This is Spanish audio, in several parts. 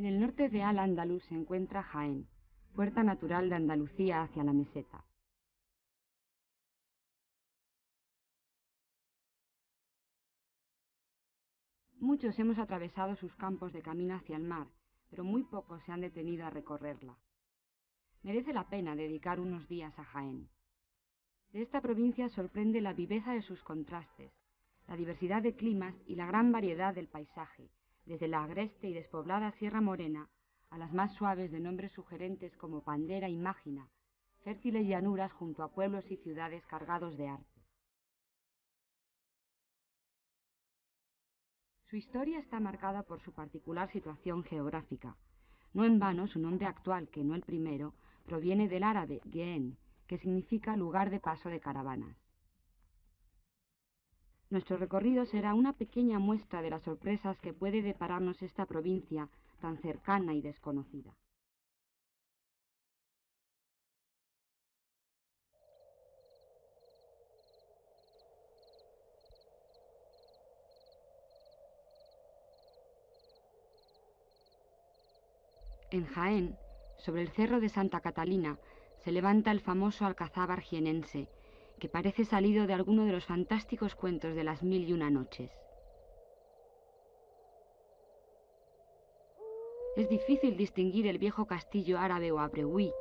En el norte de Al-Ándalus se encuentra Jaén, puerta natural de Andalucía hacia la meseta. Muchos hemos atravesado sus campos de camino hacia el mar, pero muy pocos se han detenido a recorrerla. Merece la pena dedicar unos días a Jaén. De esta provincia sorprende la viveza de sus contrastes, la diversidad de climas y la gran variedad del paisaje, desde la agreste y despoblada Sierra Morena a las más suaves de nombres sugerentes como Pandera y Mágina, fértiles llanuras junto a pueblos y ciudades cargados de arte. Su historia está marcada por su particular situación geográfica. No en vano su nombre actual, que no el primero, proviene del árabe Gehen, que significa lugar de paso de caravanas. Nuestro recorrido será una pequeña muestra de las sorpresas que puede depararnos esta provincia tan cercana y desconocida. En Jaén, sobre el cerro de Santa Catalina, se levanta el famoso alcazaba jienense, que parece salido de alguno de los fantásticos cuentos de las mil y una noches. Es difícil distinguir el viejo castillo árabe o abreuí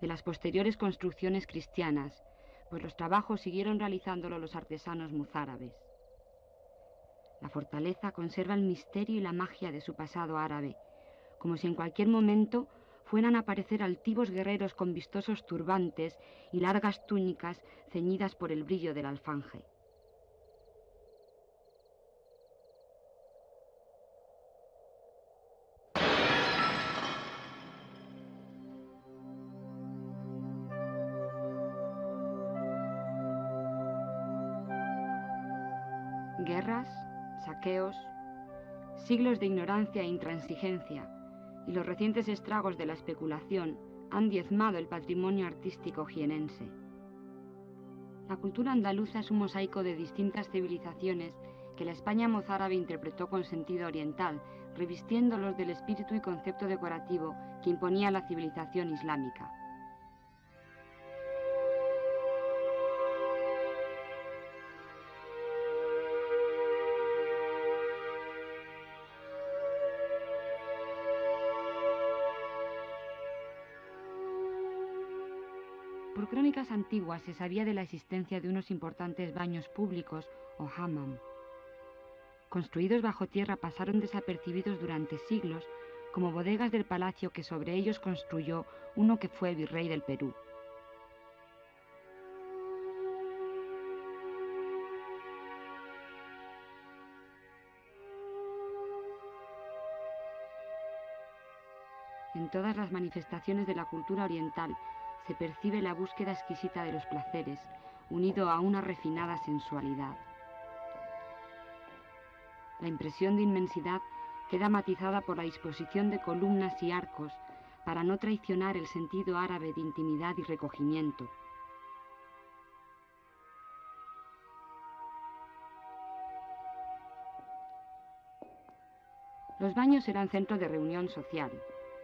de las posteriores construcciones cristianas, pues los trabajos siguieron realizándolo los artesanos mozárabes. La fortaleza conserva el misterio y la magia de su pasado árabe, como si en cualquier momento fueran a aparecer altivos guerreros con vistosos turbantes y largas túnicas ceñidas por el brillo del alfanje. Guerras, saqueos, siglos de ignorancia e intransigencia, y los recientes estragos de la especulación han diezmado el patrimonio artístico jienense. La cultura andaluza es un mosaico de distintas civilizaciones que la España mozárabe interpretó con sentido oriental, revistiéndolos del espíritu y concepto decorativo que imponía la civilización islámica. Crónicas antiguas se sabía de la existencia de unos importantes baños públicos o hammam. Construidos bajo tierra pasaron desapercibidos durante siglos como bodegas del palacio que sobre ellos construyó uno que fue virrey del Perú. En todas las manifestaciones de la cultura oriental se percibe la búsqueda exquisita de los placeres, unido a una refinada sensualidad. La impresión de inmensidad queda matizada por la disposición de columnas y arcos para no traicionar el sentido árabe de intimidad y recogimiento. Los baños eran centro de reunión social,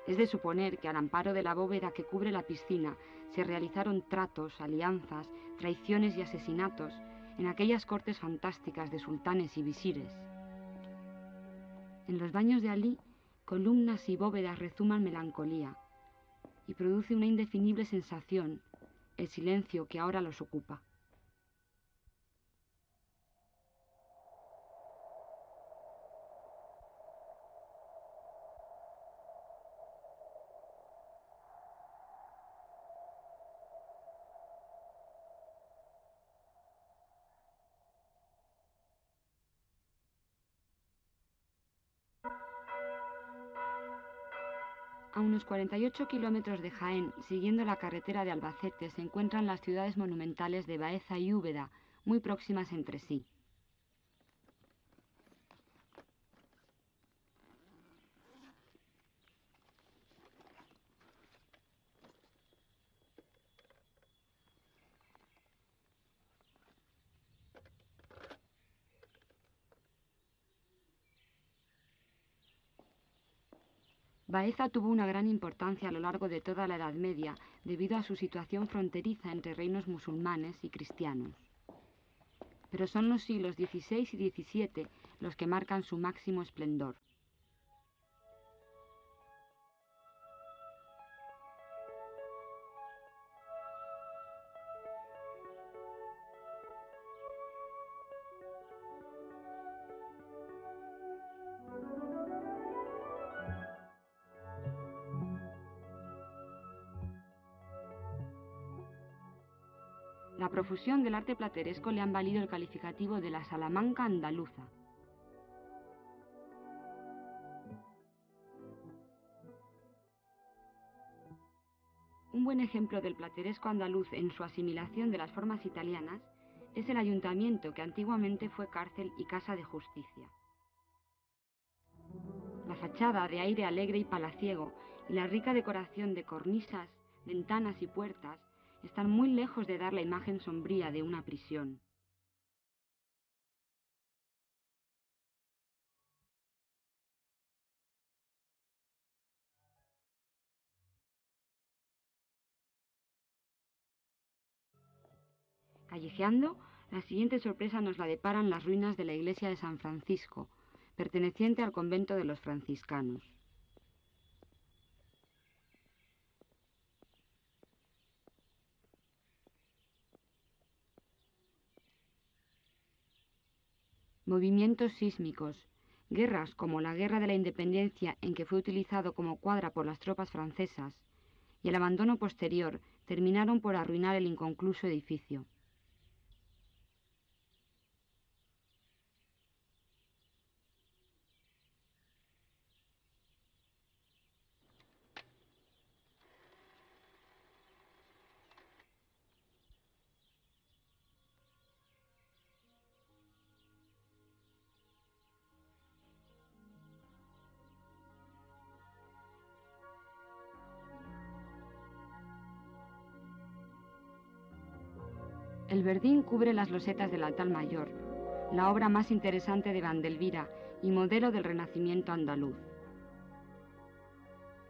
es de suponer que al amparo de la bóveda que cubre la piscina se realizaron tratos, alianzas, traiciones y asesinatos en aquellas cortes fantásticas de sultanes y visires. En los baños de Alí, columnas y bóvedas rezuman melancolía y produce una indefinible sensación, el silencio que ahora los ocupa. A unos 48 kilómetros de Jaén, siguiendo la carretera de Albacete, se encuentran las ciudades monumentales de Baeza y Úbeda, muy próximas entre sí. Baeza tuvo una gran importancia a lo largo de toda la Edad Media debido a su situación fronteriza entre reinos musulmanes y cristianos. Pero son los siglos XVI y XVII los que marcan su máximo esplendor. La profusión del arte plateresco le han valido el calificativo de la Salamanca andaluza. Un buen ejemplo del plateresco andaluz en su asimilación de las formas italianas es el ayuntamiento que antiguamente fue cárcel y casa de justicia. La fachada de aire alegre y palaciego y la rica decoración de cornisas, ventanas y puertas están muy lejos de dar la imagen sombría de una prisión. Callejeando, la siguiente sorpresa nos la deparan las ruinas de la iglesia de San Francisco, perteneciente al convento de los franciscanos. Movimientos sísmicos, guerras como la Guerra de la Independencia en que fue utilizado como cuadra por las tropas francesas, y el abandono posterior terminaron por arruinar el inconcluso edificio. El verdín cubre las losetas del altar mayor, la obra más interesante de Vandelvira y modelo del renacimiento andaluz.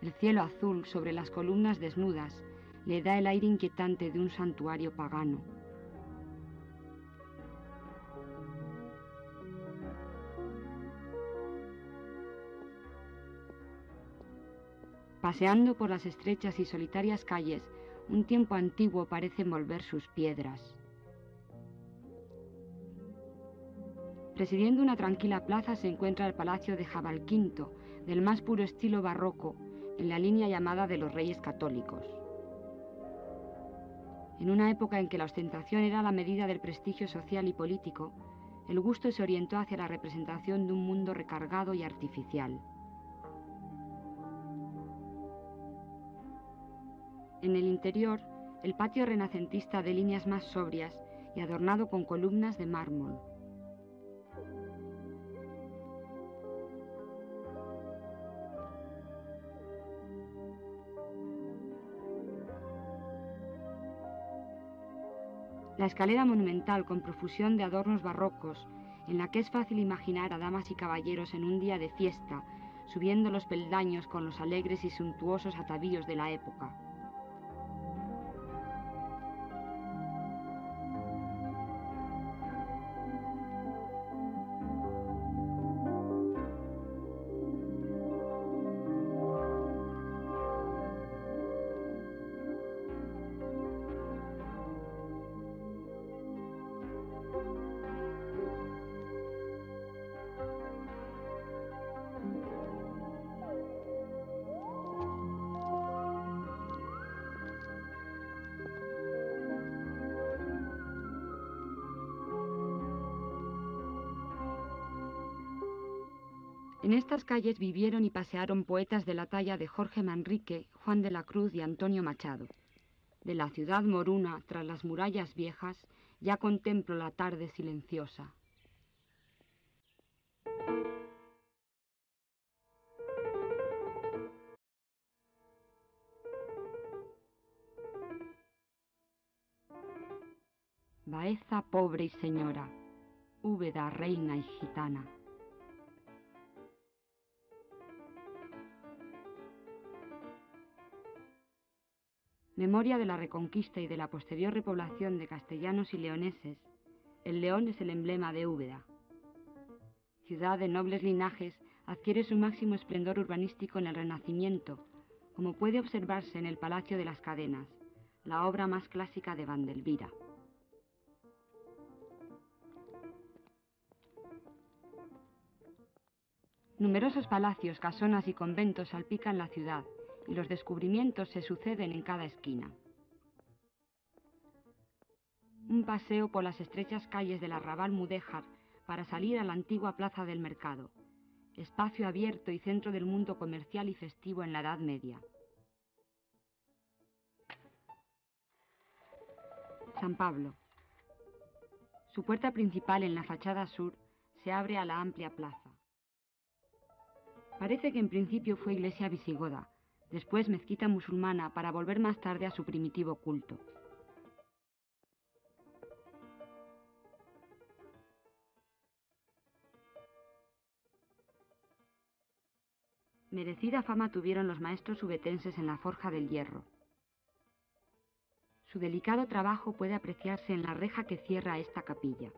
El cielo azul sobre las columnas desnudas le da el aire inquietante de un santuario pagano. Paseando por las estrechas y solitarias calles, un tiempo antiguo parece envolver sus piedras. Presidiendo una tranquila plaza se encuentra el Palacio de Jabalquinto, del más puro estilo barroco, en la línea llamada de los Reyes Católicos. En una época en que la ostentación era la medida del prestigio social y político, el gusto se orientó hacia la representación de un mundo recargado y artificial. En el interior, el patio renacentista de líneas más sobrias y adornado con columnas de mármol. La escalera monumental con profusión de adornos barrocos, en la que es fácil imaginar a damas y caballeros en un día de fiesta, subiendo los peldaños con los alegres y suntuosos atavíos de la época. En estas calles vivieron y pasearon poetas de la talla de Jorge Manrique, Juan de la Cruz y Antonio Machado. De la ciudad moruna, tras las murallas viejas, ya contemplo la tarde silenciosa. Baeza pobre y señora, Úbeda reina y gitana. Memoria de la reconquista y de la posterior repoblación de castellanos y leoneses, el león es el emblema de Úbeda. Ciudad de nobles linajes, adquiere su máximo esplendor urbanístico en el Renacimiento, como puede observarse en el Palacio de las Cadenas, la obra más clásica de Vandelvira. Numerosos palacios, casonas y conventos salpican la ciudad y los descubrimientos se suceden en cada esquina. Un paseo por las estrechas calles del arrabal Mudéjar para salir a la antigua plaza del mercado, espacio abierto y centro del mundo comercial y festivo en la Edad Media. San Pablo. Su puerta principal en la fachada sur se abre a la amplia plaza. Parece que en principio fue iglesia visigoda, después mezquita musulmana para volver más tarde a su primitivo culto. Merecida fama tuvieron los maestros ubetenses en la forja del hierro. Su delicado trabajo puede apreciarse en la reja que cierra esta capilla.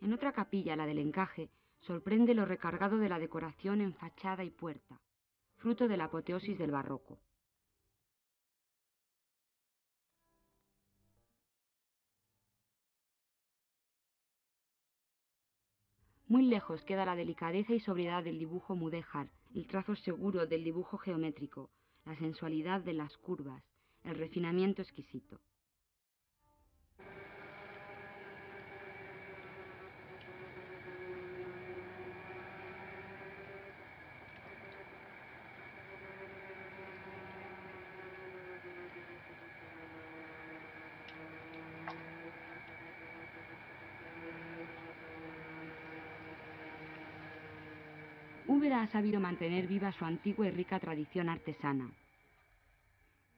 En otra capilla, la del encaje, sorprende lo recargado de la decoración en fachada y puerta, fruto de la apoteosis del barroco. Muy lejos queda la delicadeza y sobriedad del dibujo mudéjar, el trazo seguro del dibujo geométrico, la sensualidad de las curvas, el refinamiento exquisito. Úbeda ha sabido mantener viva su antigua y rica tradición artesana.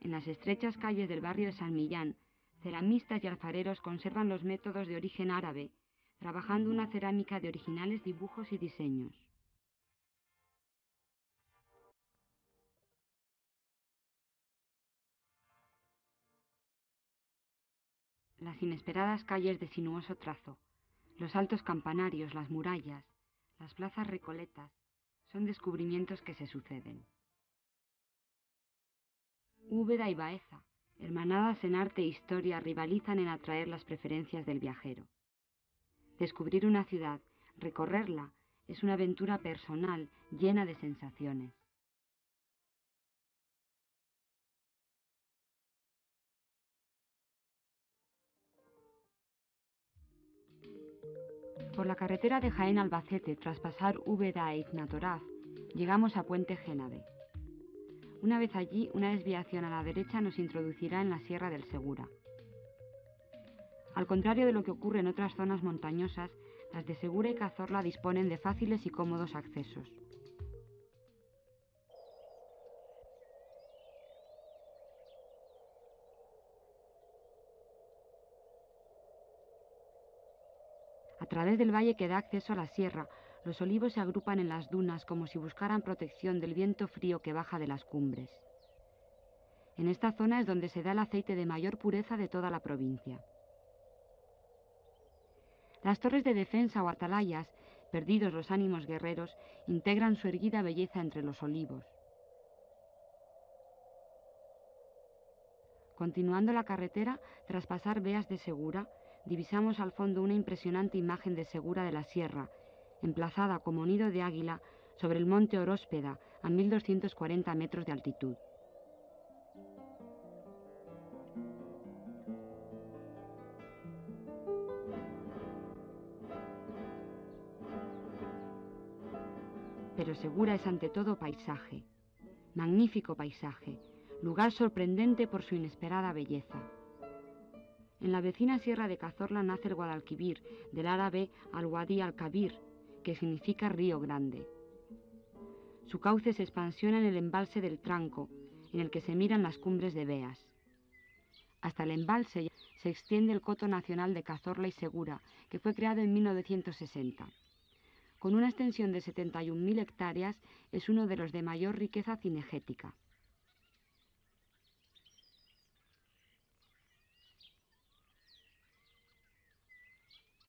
En las estrechas calles del barrio de San Millán, ceramistas y alfareros conservan los métodos de origen árabe, trabajando una cerámica de originales dibujos y diseños. Las inesperadas calles de sinuoso trazo, los altos campanarios, las murallas, las plazas recoletas, son descubrimientos que se suceden. Úbeda y Baeza, hermanadas en arte e historia, rivalizan en atraer las preferencias del viajero. Descubrir una ciudad, recorrerla, es una aventura personal llena de sensaciones. Por la carretera de Jaén Albacete, tras pasar Úbeda e Ignatoraz, llegamos a Puente Génave. Una vez allí, una desviación a la derecha nos introducirá en la Sierra del Segura. Al contrario de lo que ocurre en otras zonas montañosas, las de Segura y Cazorla disponen de fáciles y cómodos accesos. Través del valle que da acceso a la sierra, los olivos se agrupan en las dunas como si buscaran protección del viento frío que baja de las cumbres. En esta zona es donde se da el aceite de mayor pureza de toda la provincia. Las torres de defensa o atalayas, perdidos los ánimos guerreros, integran su erguida belleza entre los olivos. Continuando la carretera, tras pasar veas de Segura, divisamos al fondo una impresionante imagen de Segura de la Sierra, emplazada como nido de águila sobre el monte Oróspeda a 1240 metros de altitud. Pero Segura es ante todo paisaje, magnífico paisaje, lugar sorprendente por su inesperada belleza. En la vecina sierra de Cazorla nace el Guadalquivir, del árabe al-Wadi al-Kabir, que significa río grande. Su cauce se expansiona en el embalse del Tranco, en el que se miran las cumbres de Beas. Hasta el embalse se extiende el Coto Nacional de Cazorla y Segura, que fue creado en 1960. Con una extensión de 71.000 hectáreas, es uno de los de mayor riqueza cinegética.